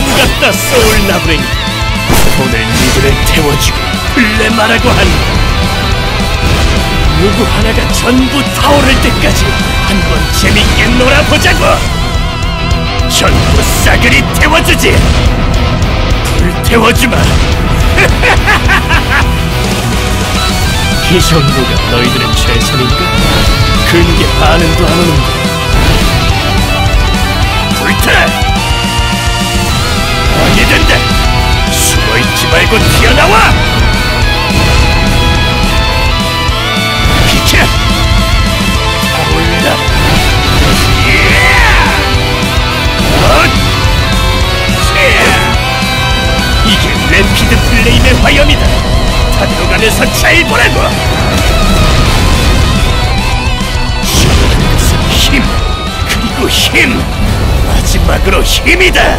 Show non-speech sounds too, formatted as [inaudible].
잘했다 소울 나브랭이 오늘 니들을 태워주고 플레마라고 한다 누구 하나가 전부 타오를 때까지 한번 재밌게 놀아보자고. 전부 싸그리 태워주지. 불태워주마. 이 [laughs] 정도가 너희들의 최선인가? 근게 반응도 안 오는데 플레임의 화염이다! 타들어가면서 잘 보라고! 힘! 그리고 힘! 마지막으로 힘이다!